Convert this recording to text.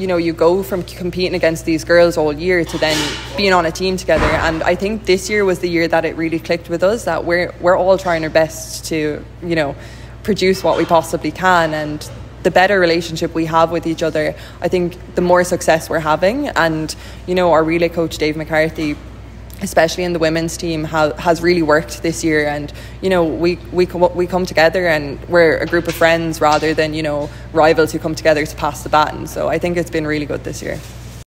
you know you go from competing against these girls all year to then being on a team together. And I think this year was the year that it really clicked with us that we're we're all trying our best to you know produce what we possibly can. And the better relationship we have with each other I think the more success we're having. And you know our relay coach Dave McCarthy especially in the women's team, ha- has really worked this year. And you know, we we come we come together and we're a group of friends rather than you know rivals who come together to pass the baton. So I think it's been really good this year.